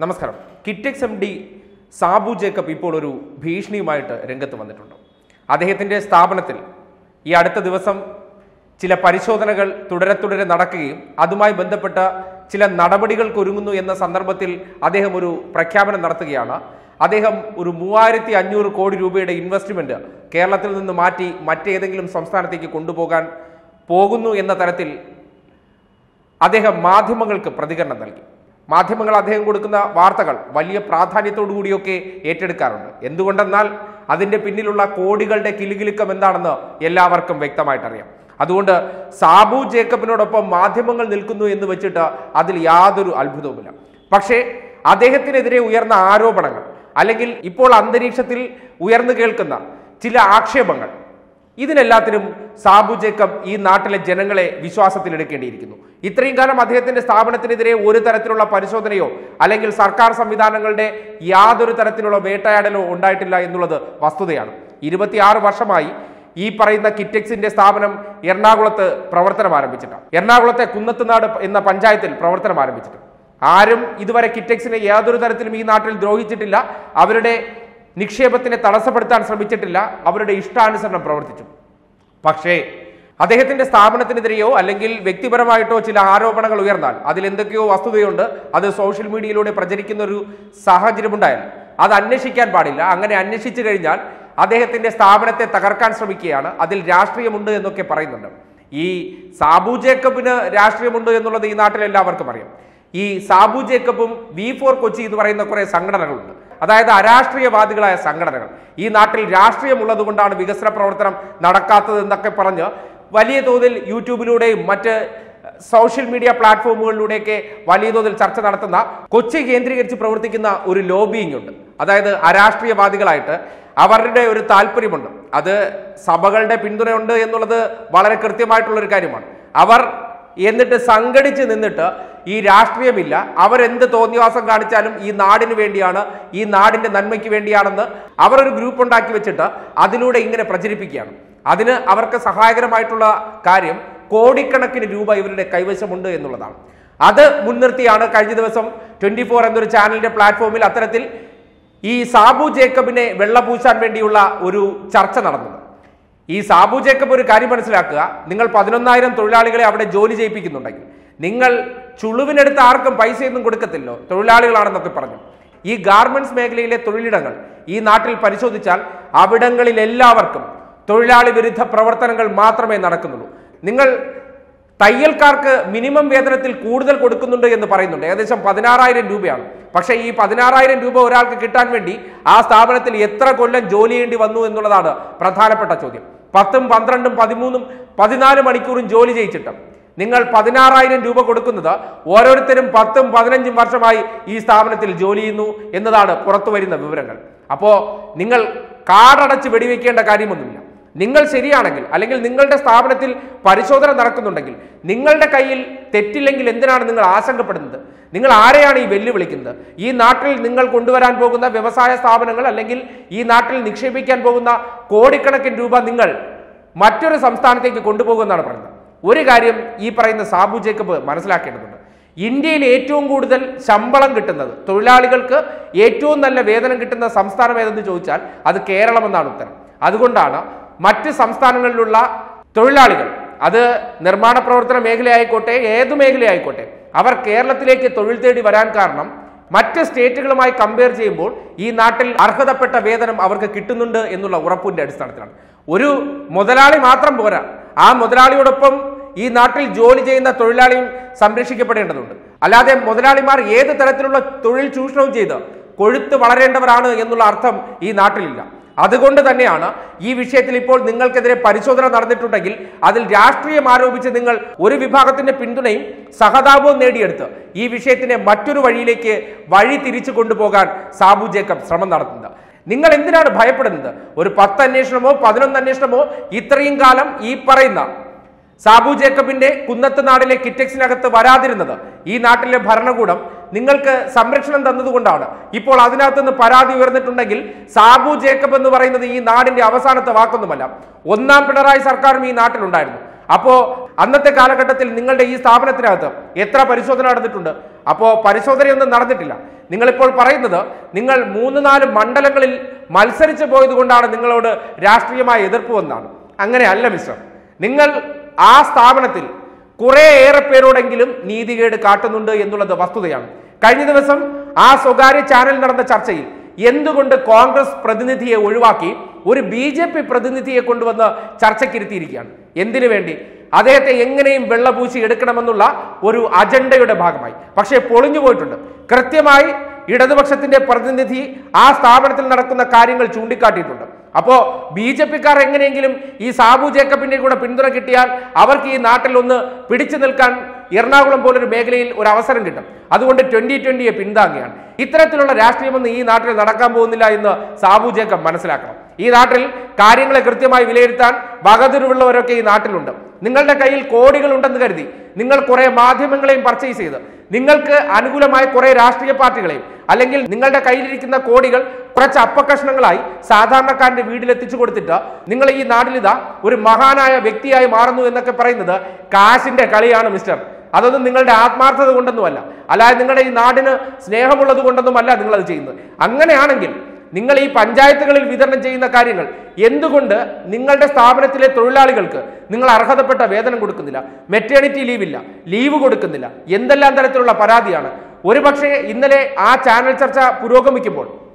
നമസ്കാരം. Kitex M D Sabu Jacob ഇപ്പോൾ ഒരു ഭീഷണിയുമായിട്ട് രംഗത്ത് വന്നിട്ടുണ്ട്. അദ്ദേഹത്തിന്റെ സ്ഥാപനത്തിൽ ഈ അടുത്ത ദിവസം ചില പരിശോധനകൾ തുടരെ തുടരെ നടക്കുകയും അതുമായി ബന്ധപ്പെട്ട ചില നടപടികൾക്ക് ഒരുങ്ങുന്നു എന്ന സന്ദർഭത്തിൽ അദ്ദേഹം ഒരു പ്രഖ്യാപനം നടത്തുകയാണ്. അദ്ദേഹം ഒരു മൂവായിരത്തി അഞ്ഞൂറ് കോടി രൂപയുടെ ഇൻവെസ്റ്റ്മെന്റ് കേരളത്തിൽ നിന്ന് മാറ്റി മറ്റേതെങ്കിലും സംസ്ഥാനത്തേക്ക് കൊണ്ടുപോകാൻ പോകുന്നു എന്ന തരത്തിൽ അദ്ദേഹം മാധ്യമങ്ങൾക്ക് പ്രതികരണം നൽകി. മാധ്യമങ്ങൾ അദ്ദേഹം കൊടുക്കുന്ന വാർത്തകൾ വലിയ പ്രാധാന്യത്തോടു കൂടിയൊക്കെ ഏറ്റെടുക്കാറുണ്ട്. എന്തുകൊണ്ടെന്നാൽ അതിന്റെ പിന്നിലുള്ള കോടികളുടെ കിലുകിലുക്കം എന്താണെന്ന് എല്ലാവർക്കും വ്യക്തമായിട്ടറിയാം. അതുകൊണ്ട് സാബു ജേക്കബിനോടൊപ്പം മാധ്യമങ്ങൾ നിൽക്കുന്നു എന്ന് വെച്ചിട്ട് അതിൽ യാതൊരു അത്ഭുതവുമില്ല. പക്ഷേ അദ്ദേഹത്തിനെതിരെ ഉയർന്ന ആരോപണങ്ങൾ അല്ലെങ്കിൽ ഇപ്പോൾ അന്തരീക്ഷത്തിൽ ഉയർന്നു കേൾക്കുന്ന ചില ആക്ഷേപങ്ങൾ ഇതിനെല്ലാത്തിനും സാബു ജേക്കബ് ഈ നാട്ടിലെ ജനങ്ങളെ വിശ്വാസത്തിലെടുക്കേണ്ടിയിരിക്കുന്നു. ഇത്രയും കാലം അദ്ദേഹത്തിന്റെ സ്ഥാപനത്തിനെതിരെ ഒരു തരത്തിലുള്ള പരിശോധനയോ അല്ലെങ്കിൽ സർക്കാർ സംവിധാനങ്ങളുടെ യാതൊരു തരത്തിലുള്ള വേട്ടയാടലോ ഉണ്ടായിട്ടില്ല എന്നുള്ളത് വസ്തുതയാണ്. ഇരുപത്തിയാറ് വർഷമായി ഈ പറയുന്ന കിറ്റെക്സിന്റെ സ്ഥാപനം എറണാകുളത്ത് പ്രവർത്തനം ആരംഭിച്ചിട്ടാണ്. എറണാകുളത്തെ കുന്നത്തുനാട് എന്ന പഞ്ചായത്തിൽ പ്രവർത്തനം ആരംഭിച്ചിട്ടുണ്ട് ആരും ഇതുവരെ കിറ്റെക്സിനെ യാതൊരു തരത്തിലും ഈ നാട്ടിൽ ദ്രോഹിച്ചിട്ടില്ല. അവരുടെ നിക്ഷേപത്തിനെ തടസ്സപ്പെടുത്താൻ ശ്രമിച്ചിട്ടില്ല. അവരുടെ ഇഷ്ടാനുസരണം പ്രവർത്തിച്ചു. പക്ഷേ അദ്ദേഹത്തിന്റെ സ്ഥാപനത്തിനെതിരെയോ അല്ലെങ്കിൽ വ്യക്തിപരമായിട്ടോ ചില ആരോപണങ്ങൾ ഉയർന്നാൽ അതിൽ എന്തൊക്കെയോ വസ്തുതയുണ്ട് അത് സോഷ്യൽ മീഡിയയിലൂടെ പ്രചരിക്കുന്ന ഒരു സാഹചര്യം സാഹചര്യമുണ്ടായാൽ അത് അന്വേഷിക്കാൻ പാടില്ല. അങ്ങനെ അന്വേഷിച്ചു കഴിഞ്ഞാൽ അദ്ദേഹത്തിന്റെ സ്ഥാപനത്തെ തകർക്കാൻ ശ്രമിക്കുകയാണ്. അതിൽ രാഷ്ട്രീയമുണ്ട് എന്നൊക്കെ പറയുന്നുണ്ട്. ഈ സാബു ജേക്കബിന് രാഷ്ട്രീയമുണ്ട് എന്നുള്ളത് ഈ നാട്ടിൽ എല്ലാവർക്കും അറിയാം. ഈ സാബു ജേക്കബും വി ഫോർ കൊച്ചി എന്ന് പറയുന്ന കുറെ സംഘടനകളുണ്ട്. അതായത് അരാഷ്ട്രീയവാദികളായ സംഘടനകൾ. ഈ നാട്ടിൽ രാഷ്ട്രീയമുള്ളത് കൊണ്ടാണ് വികസന പ്രവർത്തനം നടക്കാത്തത് എന്നൊക്കെ പറഞ്ഞ് വലിയ തോതിൽ യൂട്യൂബിലൂടെയും മറ്റ് സോഷ്യൽ മീഡിയ പ്ലാറ്റ്ഫോമുകളിലൂടെയൊക്കെ വലിയ തോതിൽ ചർച്ച നടത്തുന്ന കൊച്ചി കേന്ദ്രീകരിച്ച് പ്രവർത്തിക്കുന്ന ഒരു ലോബിയിങ് ഉണ്ട് അതായത് അരാഷ്ട്രീയവാദികളായിട്ട് അവരുടെ ഒരു താല്പര്യമുണ്ട്. അത് സഭകളുടെ പിന്തുണയുണ്ട് എന്നുള്ളത് വളരെ കൃത്യമായിട്ടുള്ള ഒരു കാര്യമാണ്. അവർ എന്നിട്ട് സംഘടിച്ച് നിന്നിട്ട് ഈ രാഷ്ട്രീയമില്ല. അവരെന്ത് തോന്നിവാസം കാണിച്ചാലും ഈ നാടിന് വേണ്ടിയാണ് ഈ നാടിന്റെ നന്മയ്ക്ക് വേണ്ടിയാണെന്ന് അവരൊരു ഗ്രൂപ്പ് ഉണ്ടാക്കി വെച്ചിട്ട് അതിലൂടെ ഇങ്ങനെ പ്രചരിപ്പിക്കുകയാണ്. അതിന് അവർക്ക് സഹായകരമായിട്ടുള്ള കാര്യം കോടിക്കണക്കിന് രൂപ ഇവരുടെ കൈവശമുണ്ട് എന്നുള്ളതാണ്. അത് മുൻനിർത്തിയാണ് കഴിഞ്ഞ ദിവസം ട്വന്റി ഫോർ എന്നൊരു ചാനലിന്റെ പ്ലാറ്റ്ഫോമിൽ അത്തരത്തിൽ ഈ സാബു ജേക്കബിനെ വെള്ളപൂശാൻ വേണ്ടിയുള്ള ഒരു ചർച്ച നടന്നത്. ഈ സാബു ജേക്കബ് ഒരു കാര്യം മനസ്സിലാക്കുക. നിങ്ങൾ പതിനൊന്നായിരം തൊഴിലാളികളെ അവിടെ ജോലി ചെയ്യിപ്പിക്കുന്നുണ്ടെങ്കിൽ നിങ്ങൾ ചുളുവിനെടുത്ത് ആർക്കും പൈസയൊന്നും കൊടുക്കത്തില്ലോ തൊഴിലാളികളാണെന്നൊക്കെ പറഞ്ഞു. ഈ ഗാർമെന്റ്സ് മേഖലയിലെ തൊഴിലിടങ്ങൾ ഈ നാട്ടിൽ പരിശോധിച്ചാൽ അവിടങ്ങളിൽ എല്ലാവർക്കും തൊഴിലാളി വിരുദ്ധ പ്രവർത്തനങ്ങൾ മാത്രമേ നടക്കുന്നുള്ളൂ. നിങ്ങൾ തയ്യൽക്കാർക്ക് മിനിമം വേതനത്തിൽ കൂടുതൽ കൊടുക്കുന്നുണ്ട് എന്ന് പറയുന്നുണ്ട്. ഏകദേശം പതിനാറായിരം രൂപയാണ്. പക്ഷേ ഈ പതിനാറായിരം രൂപ ഒരാൾക്ക് കിട്ടാൻ വേണ്ടി ആ സ്ഥാപനത്തിൽ എത്ര കൊല്ലം ജോലി ചെയ്യേണ്ടി വന്നു എന്നുള്ളതാണ് പ്രധാനപ്പെട്ട ചോദ്യം. പത്തും പന്ത്രണ്ടും പതിമൂന്നും പതിനാല് മണിക്കൂറും ജോലി ചെയ്യിച്ചിട്ട് നിങ്ങൾ പതിനാറായിരം രൂപ കൊടുക്കുന്നത് ഓരോരുത്തരും പത്തും പതിനഞ്ചും വർഷമായി ഈ സ്ഥാപനത്തിൽ ജോലി ചെയ്യുന്നു എന്നതാണ് പുറത്തു വരുന്ന വിവരങ്ങൾ. അപ്പോൾ നിങ്ങൾ കാടടച്ച് വെടിവെക്കേണ്ട കാര്യമൊന്നുമില്ല. നിങ്ങൾ ശരിയാണെങ്കിൽ അല്ലെങ്കിൽ നിങ്ങളുടെ സ്ഥാപനത്തിൽ പരിശോധന നടക്കുന്നുണ്ടെങ്കിൽ നിങ്ങളുടെ കയ്യിൽ തെറ്റില്ലെങ്കിൽ എന്തിനാണ് നിങ്ങൾ ആശങ്കപ്പെടുന്നത്? നിങ്ങൾ ആരെയാണ് ഈ വെല്ലുവിളിക്കുന്നത്? ഈ നാട്ടിൽ നിങ്ങൾ കൊണ്ടുവരാൻ പോകുന്ന വ്യവസായ സ്ഥാപനങ്ങൾ അല്ലെങ്കിൽ ഈ നാട്ടിൽ നിക്ഷേപിക്കാൻ പോകുന്ന കോടിക്കണക്കിന് രൂപ നിങ്ങൾ മറ്റൊരു സംസ്ഥാനത്തേക്ക് കൊണ്ടുപോകുമെന്നാണ് പറയുന്നത്. ഒരു കാര്യം ഈ പറയുന്ന സാബു ജേക്കബ് മനസ്സിലാക്കേണ്ടതുണ്ട്. ഇന്ത്യയിൽ ഏറ്റവും കൂടുതൽ ശമ്പളം കിട്ടുന്നത് തൊഴിലാളികൾക്ക് ഏറ്റവും നല്ല വേതനം കിട്ടുന്ന സംസ്ഥാനം ഏതെന്ന് ചോദിച്ചാൽ അത് കേരളം എന്നാണ് ഉത്തരം. അതുകൊണ്ടാണ് മറ്റ് സംസ്ഥാനങ്ങളിലുള്ള തൊഴിലാളികൾ അത് നിർമ്മാണ പ്രവർത്തന മേഖലയായിക്കോട്ടെ ഏത് മേഖലയായിക്കോട്ടെ അവർ കേരളത്തിലേക്ക് തൊഴിൽ തേടി വരാൻ കാരണം മറ്റ് സ്റ്റേറ്റുകളുമായി കമ്പയർ ചെയ്യുമ്പോൾ ഈ നാട്ടിൽ അർഹതപ്പെട്ട വേതനം അവർക്ക് കിട്ടുന്നുണ്ട് എന്നുള്ള ഉറപ്പിന്റെ അടിസ്ഥാനത്തിലാണ്. ഒരു മുതലാളി മാത്രം പോരാ ആ മുതലാളിയോടൊപ്പം ഈ നാട്ടിൽ ജോലി ചെയ്യുന്ന തൊഴിലാളിയും സംരക്ഷിക്കപ്പെടേണ്ടതുണ്ട്. അല്ലാതെ മുതലാളിമാർ ഏത് തരത്തിലുള്ള തൊഴിൽ ചൂഷണവും ചെയ്ത് കൊഴുത്ത് വളരേണ്ടവരാണ് എന്നുള്ള അർത്ഥം ഈ നാട്ടിലില്ല. അതുകൊണ്ട് തന്നെയാണ് ഈ വിഷയത്തിൽ ഇപ്പോൾ നിങ്ങൾക്കെതിരെ പരിശോധന നടന്നിട്ടുണ്ടെങ്കിൽ അതിൽ രാഷ്ട്രീയം ആരോപിച്ച് നിങ്ങൾ ഒരു വിഭാഗത്തിന്റെ പിന്തുണയും സഹതാപവും നേടിയെടുത്ത് ഈ വിഷയത്തിനെ മറ്റൊരു വഴിയിലേക്ക് വഴി തിരിച്ചു കൊണ്ടുപോകാൻ സാബു ജേക്കബ് ശ്രമം നടത്തുന്നത് നിങ്ങൾ എന്തിനാണ് ഭയപ്പെടുന്നത്? ഒരു പത്ത് അന്വേഷണമോ പതിനൊന്ന് അന്വേഷണമോ ഇത്രയും കാലം ഈ പറയുന്ന സാബു ജേക്കബിന്റെ കുന്നത്ത് നാടിലെ കിറ്റക്സിനകത്ത് വരാതിരുന്നത് ഈ നാട്ടിലെ ഭരണകൂടം നിങ്ങൾക്ക് സംരക്ഷണം തന്നതുകൊണ്ടാണ്. ഇപ്പോൾ അതിനകത്ത് നിന്ന് പരാതി ഉയർന്നിട്ടുണ്ടെങ്കിൽ സാബു ജേക്കബ് എന്ന് പറയുന്നത് ഈ നാടിന്റെ അവസാനത്തെ വാക്കൊന്നുമല്ല. ഒന്നാം പിണറായി സർക്കാരും ഈ നാട്ടിലുണ്ടായിരുന്നു. അപ്പോ അന്നത്തെ കാലഘട്ടത്തിൽ നിങ്ങളുടെ ഈ സ്ഥാപനത്തിനകത്ത് എത്ര പരിശോധന നടന്നിട്ടുണ്ട്? അപ്പോ പരിശോധനയൊന്നും നടന്നിട്ടില്ല. നിങ്ങളിപ്പോൾ പറയുന്നത് നിങ്ങൾ മൂന്ന് നാല് മണ്ഡലങ്ങളിൽ മത്സരിച്ചു പോയതുകൊണ്ടാണ് നിങ്ങളോട് രാഷ്ട്രീയമായ എതിർപ്പ് വന്നാണ് അങ്ങനെയല്ല മിസ്റ്റർ. നിങ്ങൾ ആ സ്ഥാപനത്തിൽ കുറേ ഏറെ പേരോടെങ്കിലും നീതികേട് കാട്ടുന്നുണ്ട് എന്നുള്ളത് വസ്തുതയാണ്. കഴിഞ്ഞ ദിവസം ആ സ്വകാര്യ ചാനൽ നടന്ന ചർച്ചയിൽ എന്തുകൊണ്ട് കോൺഗ്രസ് പ്രതിനിധിയെ ഒഴിവാക്കി ഒരു ബി ജെ പി പ്രതിനിധിയെ കൊണ്ടുവന്ന് ചർച്ചയ്ക്കിരുത്തിയിരിക്കുകയാണ്? എന്തിനു വേണ്ടി? അദ്ദേഹത്തെ എങ്ങനെയും വെള്ളപൂശി എടുക്കണമെന്നുള്ള ഒരു അജണ്ടയുടെ ഭാഗമായി. പക്ഷേ പൊളിഞ്ഞു പോയിട്ടുണ്ട്. കൃത്യമായി ഇടതുപക്ഷത്തിന്റെ പ്രതിനിധി ആ സ്ഥാപനത്തിൽ നടക്കുന്ന കാര്യങ്ങൾ ചൂണ്ടിക്കാട്ടിയിട്ടുണ്ട്. അപ്പോ ബി ജെ പിക്കാർ എങ്ങനെയെങ്കിലും ഈ സാബു ജേക്കബിന്റെ കൂടെ പിന്തുണ കിട്ടിയാൽ അവർക്ക് ഈ നാട്ടിൽ ഒന്ന് പിടിച്ചു നിൽക്കാൻ എറണാകുളം പോലൊരു മേഖലയിൽ ഒരു അവസരം കിട്ടും. അതുകൊണ്ട് ട്വന്റി ട്വന്റിയെ പിന്താങ്ങുകയാണ് ഇത്തരത്തിലുള്ള രാഷ്ട്രീയമൊന്നും ഈ നാട്ടിൽ നടക്കാൻ പോകുന്നില്ല എന്ന് സാബു ജേക്കബ് മനസ്സിലാക്കണം. ഈ നാട്ടിൽ കാര്യങ്ങളെ കൃത്യമായി വിലയിരുത്താൻ വകതിരുവുള്ളവരൊക്കെ ഈ നാട്ടിലുണ്ട്. നിങ്ങളുടെ കയ്യിൽ കോടികൾ ഉണ്ടെന്ന് കരുതി നിങ്ങൾ കുറെ മാധ്യമങ്ങളെയും പർച്ചേസ് ചെയ്ത് നിങ്ങൾക്ക് അനുകൂലമായ കുറെ രാഷ്ട്രീയ പാർട്ടികളെയും അല്ലെങ്കിൽ നിങ്ങളുടെ കയ്യിലിരിക്കുന്ന കോടികൾ കുറച്ച് അപ്പകഷ്ണങ്ങളായി സാധാരണക്കാരന്റെ വീട്ടിലെത്തിച്ചു കൊടുത്തിട്ട് നിങ്ങൾ ഈ നാട്ടിലിതാ ഒരു മഹാനായ വ്യക്തിയായി മാറുന്നു എന്നൊക്കെ പറയുന്നത് കാശിന്റെ കളിയാണ് മിസ്റ്റർ അതൊന്നും നിങ്ങളുടെ ആത്മാർത്ഥത കൊണ്ടൊന്നുമല്ല. അല്ലാതെ നിങ്ങളുടെ ഈ നാടിന് സ്നേഹമുള്ളത് കൊണ്ടൊന്നുമല്ല നിങ്ങളത് ചെയ്യുന്നത്. അങ്ങനെയാണെങ്കിൽ നിങ്ങൾ ഈ പഞ്ചായത്തുകളിൽ വിതരണം ചെയ്യുന്ന കാര്യങ്ങൾ. എന്തുകൊണ്ട് നിങ്ങളുടെ സ്ഥാപനത്തിലെ തൊഴിലാളികൾക്ക് നിങ്ങൾ അർഹതപ്പെട്ട വേതനം കൊടുക്കുന്നില്ല? മെറ്റേണിറ്റി ലീവ് ഇല്ല. ലീവ് കൊടുക്കുന്നില്ല. എന്തെല്ലാം തരത്തിലുള്ള പരാതിയാണ്? ഒരുപക്ഷെ ഇന്നലെ ആ ചാനൽ ചർച്ച പുരോഗമിക്കുമ്പോൾ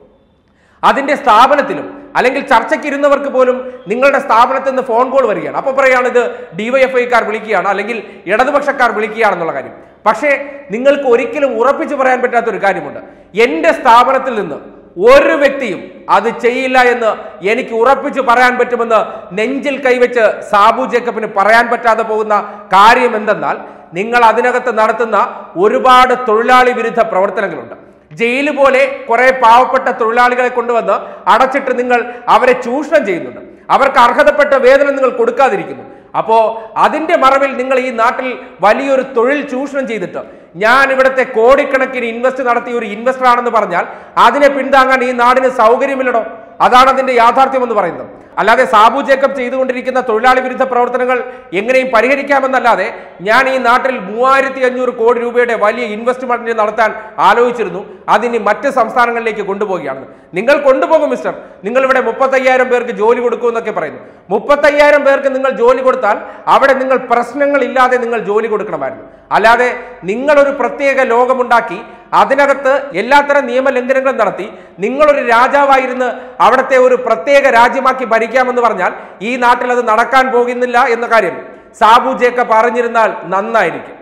അതിന്റെ സ്ഥാപനത്തിലും അല്ലെങ്കിൽ ചർച്ചയ്ക്ക് ഇരുന്നവർക്ക് പോലും നിങ്ങളുടെ സ്ഥാപനത്തിൽ നിന്ന് ഫോൺ കോൾ വരികയാണ്. അപ്പോൾ പറയുകയാണ് ഇത് ഡിവൈഎഫ്ഐക്കാർ വിളിക്കുകയാണ് അല്ലെങ്കിൽ ഇടതുപക്ഷക്കാർ വിളിക്കുകയാണെന്നുള്ള കാര്യം. പക്ഷേ നിങ്ങൾക്ക് ഒരിക്കലും ഉറപ്പിച്ചു പറയാൻ പറ്റാത്ത ഒരു കാര്യമുണ്ട്. എന്റെ സ്ഥാപനത്തിൽ നിന്ന് ഒരു വ്യക്തിയും അത് ചെയ്യില്ല എന്ന് എനിക്ക് ഉറപ്പിച്ച് പറയാൻ പറ്റുമെന്ന് നെഞ്ചിൽ കൈവച്ച് സാബു ജേക്കബിന് പറയാൻ പറ്റാതെ പോകുന്ന കാര്യം എന്തെന്നാൽ നിങ്ങൾ അതിനകത്ത് നടത്തുന്ന ഒരുപാട് തൊഴിലാളി വിരുദ്ധ പ്രവർത്തനങ്ങളുണ്ട്. ജയിൽ പോലെ കുറെ പാവപ്പെട്ട തൊഴിലാളികളെ കൊണ്ടുവന്ന് അടച്ചിട്ട് നിങ്ങൾ അവരെ ചൂഷണം ചെയ്യുന്നുണ്ട്. അവർക്ക് അർഹതപ്പെട്ട വേതനം നിങ്ങൾ കൊടുക്കാതിരിക്കുന്നു. അപ്പോ അതിന്റെ മറവിൽ നിങ്ങൾ ഈ നാട്ടിൽ വലിയൊരു തൊഴിൽ ചൂഷണം ചെയ്തിട്ട് ഞാൻ ഇവിടുത്തെ കോടിക്കണക്കിന് ഇൻവെസ്റ്റ് നടത്തിയ ഒരു ഇൻവെസ്റ്റർ ആണെന്ന് പറഞ്ഞാൽ അതിനെ പിന്താങ്ങാൻ ഈ നാടിന് സൗകര്യമില്ലടോ? അതാണ് അതിന്റെ യാഥാർത്ഥ്യം എന്ന് പറയുന്നത്. അല്ലാതെ സാബു ജേക്കബ് ചെയ്തുകൊണ്ടിരിക്കുന്ന തൊഴിലാളി വിരുദ്ധ പ്രവർത്തനങ്ങൾ എങ്ങനെയും പരിഹരിക്കാമെന്നല്ലാതെ ഞാൻ ഈ നാട്ടിൽ മൂവായിരത്തി അഞ്ഞൂറ് കോടി രൂപയുടെ വലിയ ഇൻവെസ്റ്റ്മെന്റ് നടത്താൻ ആലോചിച്ചിരുന്നു. അതിന് മറ്റ് സംസ്ഥാനങ്ങളിലേക്ക് കൊണ്ടുപോവുകയാണ്. നിങ്ങൾ കൊണ്ടുപോകും മിസ്റ്റർ നിങ്ങൾ ഇവിടെ മുപ്പത്തയ്യായിരം പേർക്ക് ജോലി കൊടുക്കുമെന്നൊക്കെ പറയുന്നു. മുപ്പത്തയ്യായിരം പേർക്ക് നിങ്ങൾ ജോലി കൊടുത്താൽ അവിടെ നിങ്ങൾ പ്രശ്നങ്ങളില്ലാതെ നിങ്ങൾ ജോലി കൊടുക്കണമായിരുന്നു. അല്ലാതെ നിങ്ങളൊരു പ്രത്യേക ലോകമുണ്ടാക്കി അതിനകത്ത് എല്ലാത്തരം നിയമലംഘനങ്ങളും നടത്തി നിങ്ങളൊരു രാജാവായിരുന്ന് അവിടുത്തെ ഒരു പ്രത്യേക രാജ്യമാക്കി ഭരിക്കാമെന്ന് പറഞ്ഞാൽ ഈ നാട്ടിൽ അത് നടക്കാൻ പോകുന്നില്ല എന്ന കാര്യം സാബു ജേക്കബ് അറിഞ്ഞിരുന്നാൽ നന്നായിരിക്കും.